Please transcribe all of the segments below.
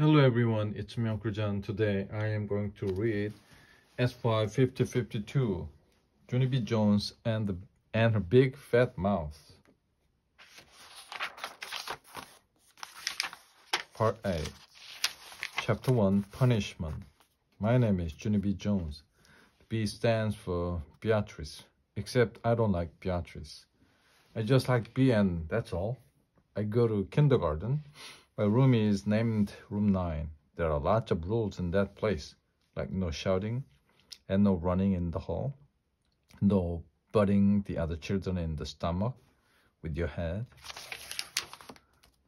Hello everyone, it's John. Today I am going to read S5 5052, Junie B. Jones and the and her big fat mouth. Part A. Chapter 1 Punishment. My name is Junie B. Jones. B stands for Beatrice, except I don't like Beatrice. I just like B and that's all. I go to kindergarten. My room is named room 9. There are lots of rules in that place, like no shouting and no running in the hall, no butting the other children in the stomach with your head.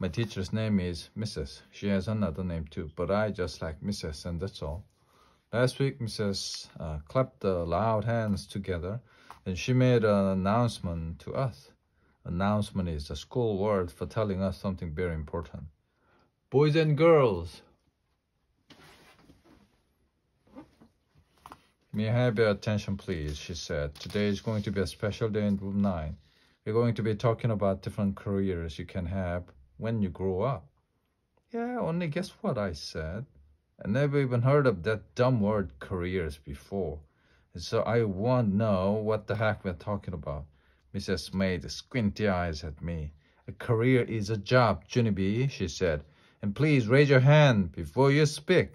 My teacher's name is Mrs. She has another name too, but I just like Mrs. and that's all. Last week, Mrs. Uh, clapped the loud hands together and she made an announcement to us. Announcement is a school word for telling us something very important. Boys and girls, may I have your attention please, she said. Today is going to be a special day in room 9. We're going to be talking about different careers you can have when you grow up. Yeah, only guess what I said? I never even heard of that dumb word careers before. So I won't know what the heck we're talking about. Mrs. made squinty eyes at me. A career is a job, Junie she said and please raise your hand before you speak.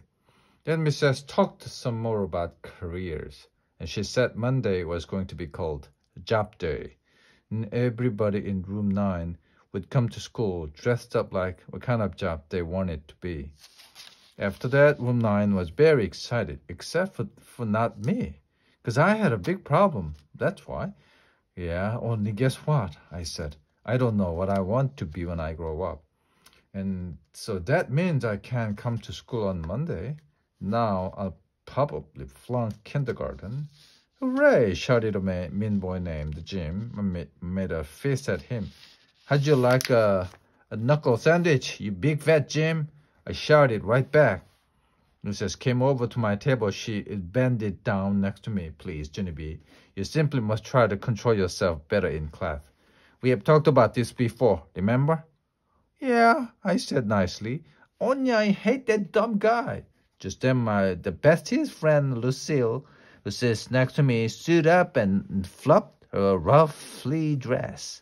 Then Mrs. talked some more about careers, and she said Monday was going to be called Job Day, and everybody in room 9 would come to school dressed up like what kind of job they wanted to be. After that, room 9 was very excited, except for, for not me, because I had a big problem, that's why. Yeah, only guess what, I said. I don't know what I want to be when I grow up. And so that means I can't come to school on Monday. Now I'll probably flunk kindergarten. Hooray, shouted a mean boy named Jim. I made a face at him. How'd you like a, a knuckle sandwich, you big fat Jim? I shouted right back. Lucius came over to my table. She bended down next to me. Please, Genevieve, you simply must try to control yourself better in class. We have talked about this before, remember? Yeah, I said nicely. Only I hate that dumb guy. Just then my the bestest friend Lucille, who sits next to me, stood up and flopped her roughly dress.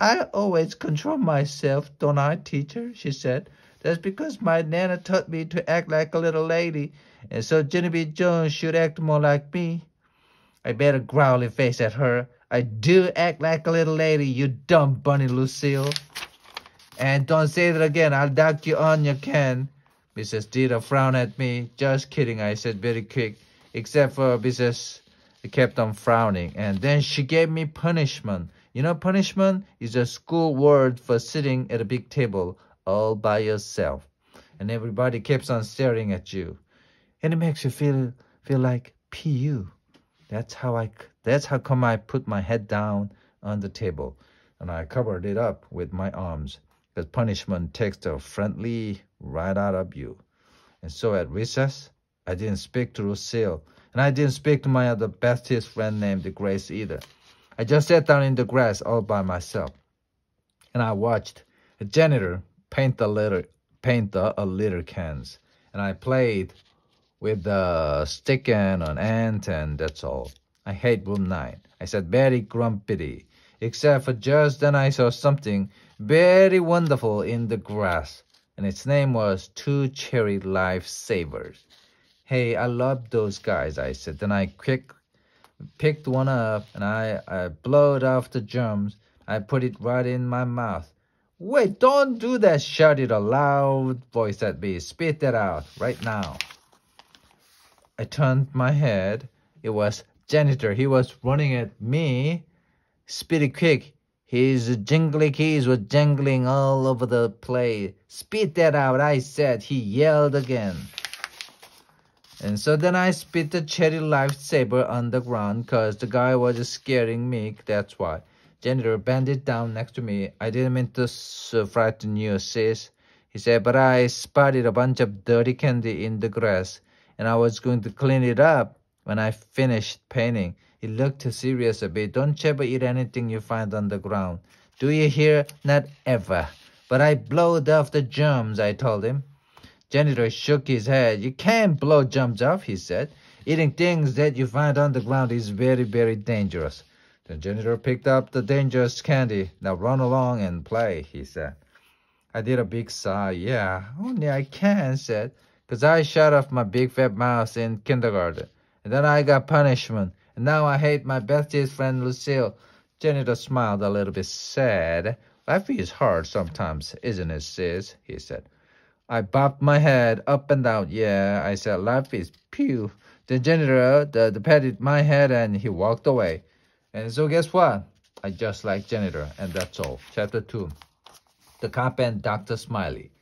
I always control myself, don't I, teacher? she said. That's because my Nana taught me to act like a little lady, and so Genevieve Jones should act more like me. I made a growly face at her. I do act like a little lady, you dumb bunny Lucille. And don't say that again. I'll duck you on your can. Mrs. Dita frowned at me. Just kidding, I said very quick. Except for Mrs. kept on frowning. And then she gave me punishment. You know, punishment is a school word for sitting at a big table all by yourself. And everybody keeps on staring at you. And it makes you feel feel like PU. That's how I that's how come I put my head down on the table and I covered it up with my arms because punishment takes the friendly right out of you. And so at recess, I didn't speak to Lucille, and I didn't speak to my other bestest friend named Grace either. I just sat down in the grass all by myself, and I watched a janitor paint the litter, paint the uh, litter cans, and I played with the stick and an ant, and that's all. I hate room 9. I said very grumpy, except for just then I saw something very wonderful in the grass, and its name was Two Cherry Lifesavers. Hey, I love those guys, I said. Then I quick picked one up and I, I blowed off the germs. I put it right in my mouth. Wait, don't do that, shouted a loud voice at me. Spit that out right now. I turned my head. It was janitor. He was running at me. Spit it quick. His jingly keys were jangling all over the place. Spit that out, I said. He yelled again. And so then I spit the cherry lifesaver on the ground because the guy was scaring me. That's why. Janitor bended down next to me. I didn't mean to frighten you, sis. He said, but I spotted a bunch of dirty candy in the grass and I was going to clean it up when I finished painting. He looked serious a bit. Don't ever eat anything you find on the ground. Do you hear? Not ever. But I blowed off the germs, I told him. Janitor shook his head. You can't blow germs off, he said. Eating things that you find on the ground is very, very dangerous. The janitor picked up the dangerous candy. Now run along and play, he said. I did a big sigh. Yeah, only I can, said, because I shut off my big fat mouth in kindergarten. And then I got punishment. And now I hate my bestest friend Lucille. Janitor smiled a little bit sad. Life is hard sometimes, isn't it, sis? he said. I bobbed my head up and down. Yeah, I said, life is pew. The janitor the, the patted my head and he walked away. And so guess what? I just like janitor, and that's all. Chapter 2 The Cop and Dr. Smiley.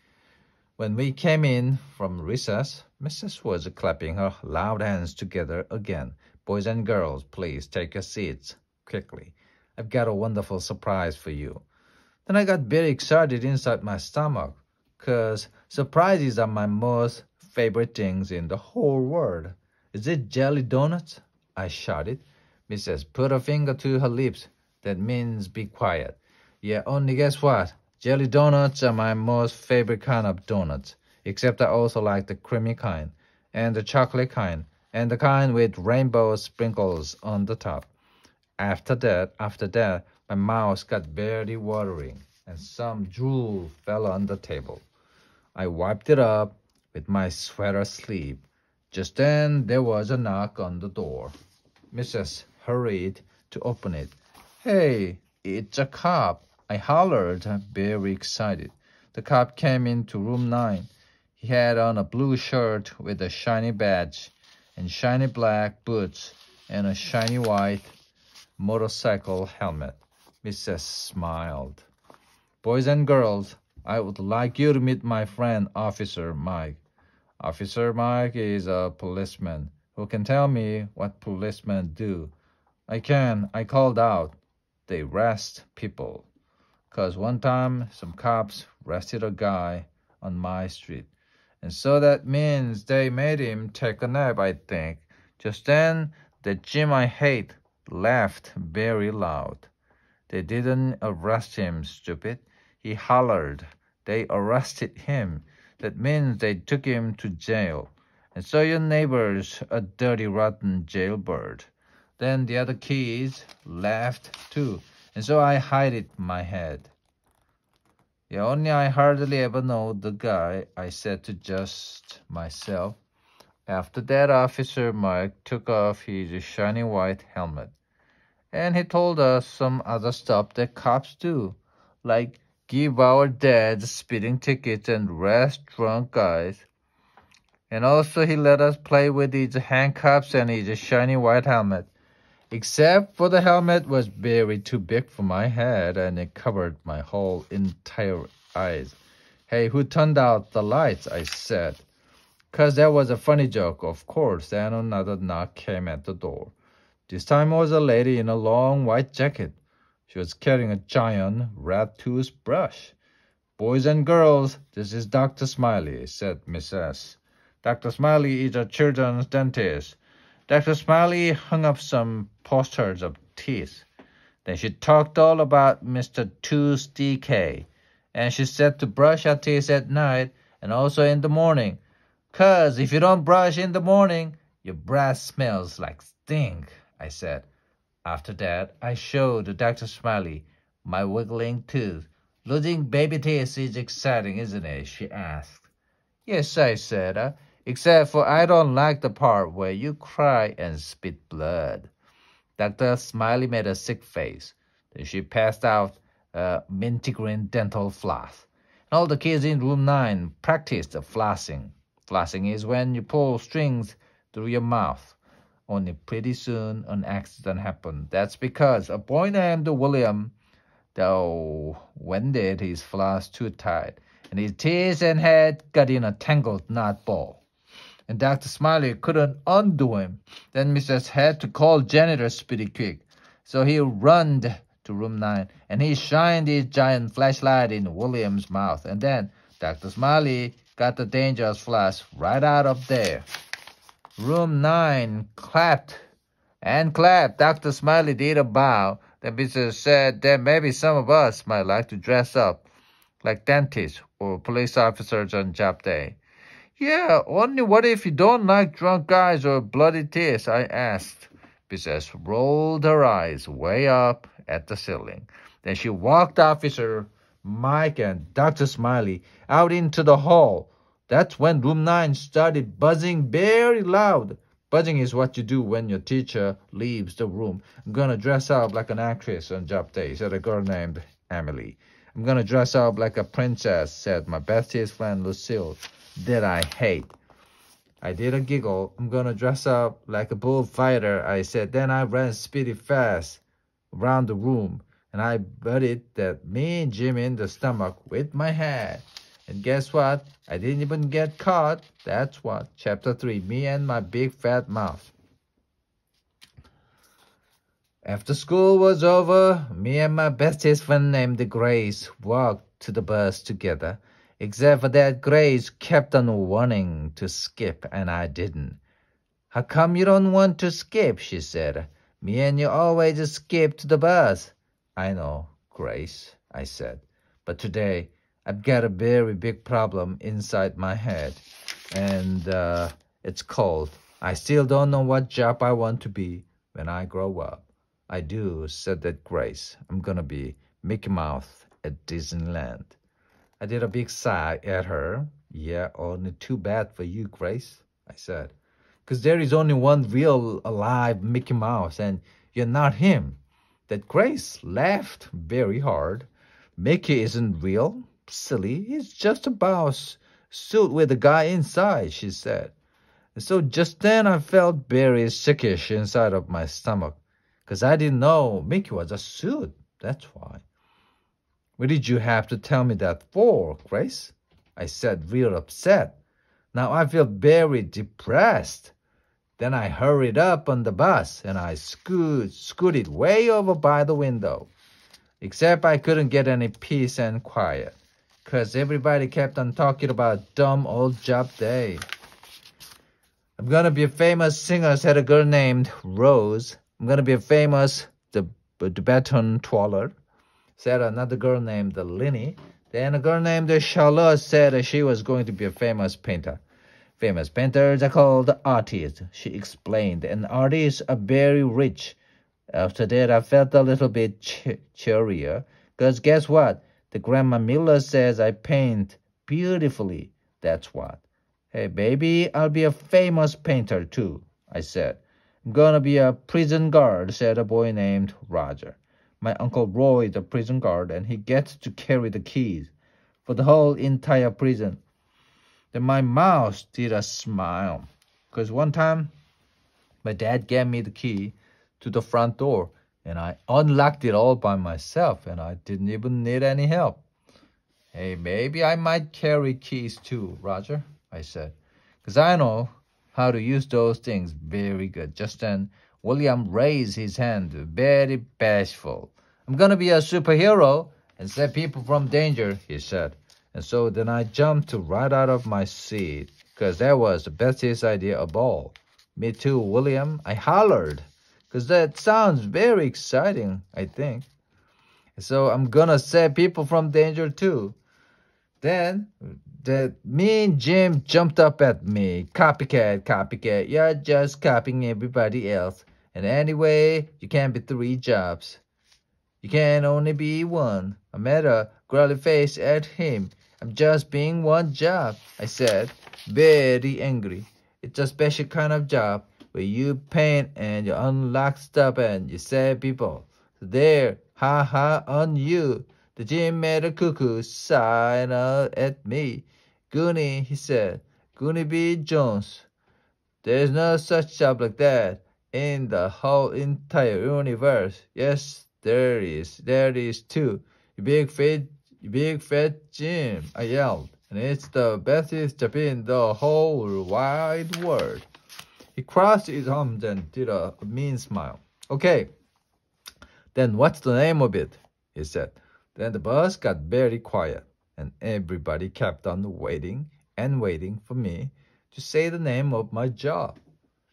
When we came in from recess, Mrs. was clapping her loud hands together again. Boys and girls, please take your seats quickly. I've got a wonderful surprise for you. Then I got very excited inside my stomach, because surprises are my most favorite things in the whole world. Is it jelly donuts? I shouted. Mrs. put a finger to her lips. That means be quiet. Yeah, only guess what? Jelly donuts are my most favorite kind of donuts. Except I also like the creamy kind, and the chocolate kind, and the kind with rainbow sprinkles on the top. After that, after that, my mouth got very watering, and some drool fell on the table. I wiped it up with my sweater sleeve. Just then there was a knock on the door. Mrs. hurried to open it. Hey, it's a cop, I hollered, very excited. The cop came into room nine. He had on a blue shirt with a shiny badge and shiny black boots and a shiny white motorcycle helmet. Mrs. smiled. Boys and girls, I would like you to meet my friend, Officer Mike. Officer Mike is a policeman who can tell me what policemen do. I can, I called out. They arrest people. Cause one time some cops arrested a guy on my street. And so that means they made him take a nap, I think. Just then, the Jim I hate laughed very loud. They didn't arrest him, stupid. He hollered. They arrested him. That means they took him to jail. And so your neighbor's a dirty, rotten jailbird. Then the other kids laughed too, and so I hid it my head. Yeah, only I hardly ever know the guy, I said to just myself. After that, Officer Mike took off his shiny white helmet. And he told us some other stuff that cops do, like give our dads speeding tickets and arrest drunk guys. And also he let us play with his handcuffs and his shiny white helmet. Except for the helmet was very too big for my head and it covered my whole entire eyes. Hey, who turned out the lights? I said. Cause that was a funny joke, of course. Then another knock came at the door. This time it was a lady in a long white jacket. She was carrying a giant red toothbrush. Boys and girls, this is Dr. Smiley, said Mrs. Dr. Smiley is a children's dentist. Dr. Smiley hung up some posters of teeth. Then she talked all about Mr. Tooth Decay. And she said to brush our teeth at night and also in the morning. Cause if you don't brush in the morning, your breath smells like stink, I said. After that, I showed Dr. Smiley my wiggling tooth. Losing baby teeth is exciting, isn't it? she asked. Yes, I said, uh, except for I don't like the part where you cry and spit blood. Dr. Smiley made a sick face. Then she passed out uh, a minty green dental floss. And all the kids in room 9 practiced flossing. Flossing is when you pull strings through your mouth. Only pretty soon an accident happened. That's because a boy named William, though, wended his floss too tight, and his teeth and head got in a tangled knot ball. And Dr. Smiley couldn't undo him. Then Mrs. had to call janitor pretty quick. So he ran to room 9 and he shined his giant flashlight in William's mouth. And then Dr. Smiley got the dangerous floss right out of there. Room 9 clapped and clapped. Dr. Smiley did a bow. Then Mrs. said that maybe some of us might like to dress up like dentists or police officers on job day. Yeah, only what if you don't like drunk guys or bloody tears? I asked. Princess rolled her eyes way up at the ceiling. Then she walked Officer Mike and Dr. Smiley out into the hall. That's when room 9 started buzzing very loud. Buzzing is what you do when your teacher leaves the room. I'm gonna dress up like an actress on job day, said a girl named Emily. I'm gonna dress up like a princess, said my bestest friend Lucille, that I hate. I did a giggle. I'm gonna dress up like a bullfighter, I said. Then I ran speedy fast around the room and I buried that mean Jim in the stomach with my head. And guess what? I didn't even get caught. That's what. Chapter 3 Me and My Big Fat Mouth. After school was over, me and my bestest friend named Grace walked to the bus together. Except for that, Grace kept on wanting to skip, and I didn't. How come you don't want to skip? she said. Me and you always skip to the bus. I know, Grace, I said. But today, I've got a very big problem inside my head. And uh, it's cold. I still don't know what job I want to be when I grow up. I do, said that Grace. I'm gonna be Mickey Mouse at Disneyland. I did a big sigh at her. Yeah, only too bad for you, Grace, I said. Because there is only one real alive Mickey Mouse, and you're not him that Grace laughed very hard. Mickey isn't real, silly. He's just a mouse suit with a guy inside, she said. And so just then I felt very sickish inside of my stomach, because I didn't know Mickey was a suit. That's why. What did you have to tell me that for, Grace? I said, real upset. Now I feel very depressed. Then I hurried up on the bus and I scoot, scooted way over by the window. Except I couldn't get any peace and quiet, 'cause everybody kept on talking about dumb old job day. I'm gonna be a famous singer, said a girl named Rose. I'm gonna be a famous the, the baton twirler, said another girl named Linny. Then a girl named Charlotte said she was going to be a famous painter. Famous painters are called artists, she explained, and artists are very rich. After that, I felt a little bit ch- cheerier, because guess what? The Grandma Miller says I paint beautifully. That's what. Hey, baby, I'll be a famous painter too, I said. I'm gonna be a prison guard, said a boy named Roger. My Uncle Roy is a prison guard, and he gets to carry the keys for the whole entire prison. Then my mouth did a smile. Because one time, my dad gave me the key to the front door and I unlocked it all by myself and I didn't even need any help. Hey, maybe I might carry keys too, Roger, I said. Because I know how to use those things very good. Just then, William raised his hand, very bashful. I'm going to be a superhero and save people from danger, he said. And so then I jumped right out of my seat, because that was the bestest idea of all. Me too, William, I hollered, because that sounds very exciting, I think. So I'm gonna save people from danger too. Then that mean Jim jumped up at me. Copycat, copycat, you're just copying everybody else. And anyway, you can't be three jobs. You can only be one. I made a growly face at him. I'm just being one job, I said, very angry. It's a special kind of job where you paint and you unlock stuff and you save people. So there, ha ha on you. The Jim made a cuckoo sign at me. Goonie, he said, Goonie B. Jones. There's no such job like that in the whole entire universe. Yes, there is. There is too. Big fat big fat Jim, I yelled, and it's the bestest job in the whole wide world. He crossed his arms and did a mean smile. Okay, then what's the name of it? He said. Then the bus got very quiet, and everybody kept on waiting and waiting for me to say the name of my job.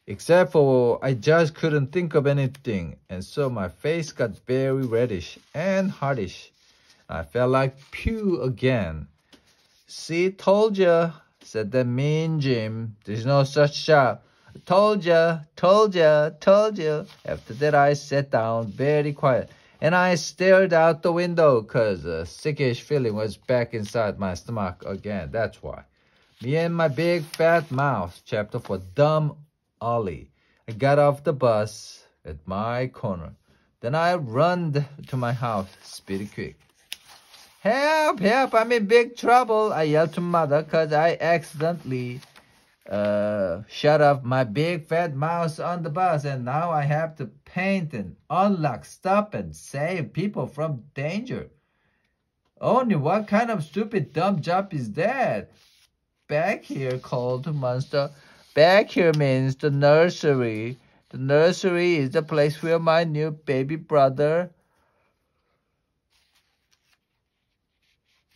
Except for I just couldn't think of anything, and so my face got very reddish and hardish. I felt like pew again. See, told ya, said the mean Jim. There's no such shop. Told ya, told ya, told you. After that, I sat down very quiet and I stared out the window because a sickish feeling was back inside my stomach again. That's why. Me and my big fat mouth, chapter for dumb Ollie. I got off the bus at my corner. Then I run to my house, speedy quick. Help, help, I'm in big trouble, I yelled to mother because I accidentally uh, shut off my big fat mouse on the bus and now I have to paint and unlock, stop and save people from danger. Only what kind of stupid dumb job is that? Back here called monster. Back here means the nursery. The nursery is the place where my new baby brother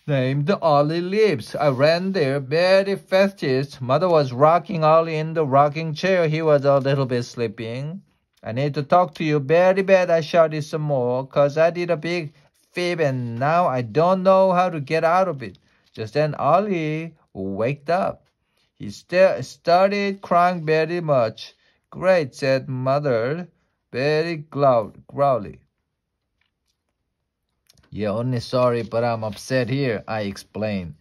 named Ollie lives. I ran there very fastest. Mother was rocking Ollie in the rocking chair. He was a little bit sleeping. I need to talk to you very bad. I shouted some more because I did a big fib and now I don't know how to get out of it. Just then Ollie waked up. He st started crying very much. Great, said mother, very growly. You're only sorry, but I'm upset here, I explained.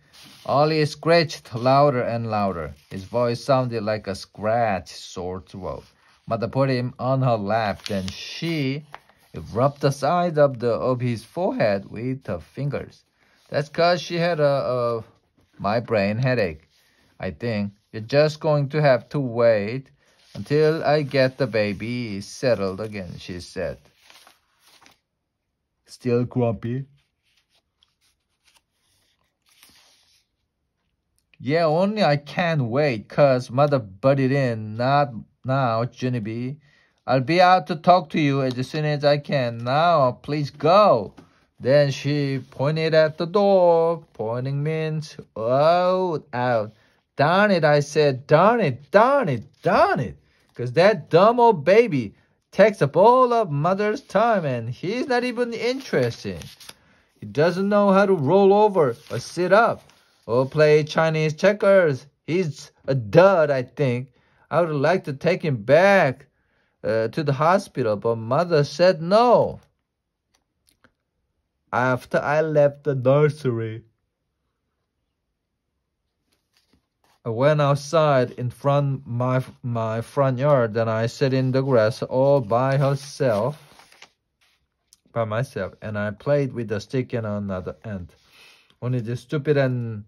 Ollie scratched louder and louder. His voice sounded like a scratch sore throat. Mother put him on her lap, then she rubbed the side of the of his forehead with her fingers. That's cause she had a, a migraine headache. I think you're just going to have to wait until I get the baby settled again, she said. Still grumpy? Yeah, only I can't wait, cause mother butted in. Not now, Genevieve. I'll be out to talk to you as soon as I can. Now, please go. Then she pointed at the door. Pointing means, out, out. Darn it, I said, darn it, darn it, darn it. Cause that dumb old baby takes up all of mother's time and he's not even interested. He doesn't know how to roll over or sit up or play Chinese checkers. He's a dud, I think. I would like to take him back uh, to the hospital, but mother said no. After I left the nursery, I went outside in front my my front yard and I sat in the grass all by herself by myself and I played with the stick and another ant. Only the stupid ant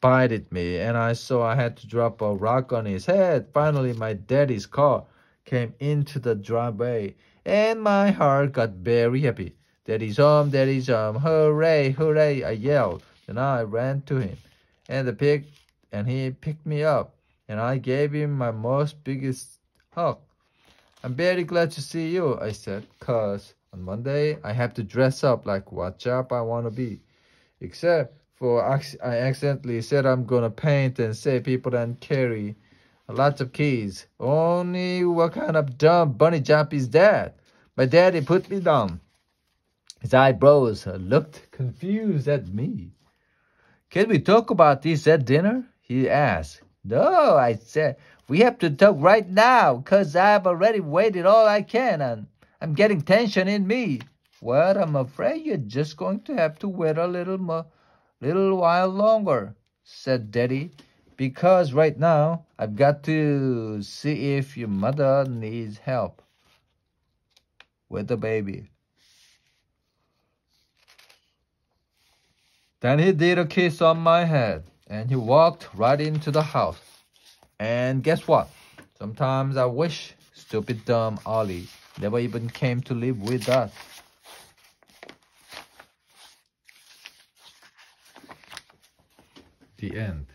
bited me and I saw I had to drop a rock on his head. Finally my daddy's car came into the driveway and my heart got very happy. Daddy's home, daddy's home, hooray, hooray, I yelled. And I ran to him. And the pig and he picked me up and I gave him my most biggest hug. I'm very glad to see you, I said, cause on Monday I have to dress up like what job I want to be. Except for I accidentally said I'm gonna paint and say people and carry lots of keys. Only what kind of dumb bunny jump is that? My daddy put me down. His eyebrows looked confused at me. Can we talk about this at dinner? He asked. No, I said, we have to talk right now because I've already waited all I can and I'm getting tension in me. Well, I'm afraid you're just going to have to wait a little more, little while longer, said Daddy, because right now I've got to see if your mother needs help with the baby. Then he did a kiss on my head and he walked right into the house. And guess what? Sometimes I wish stupid dumb Ollie never even came to live with us. The end.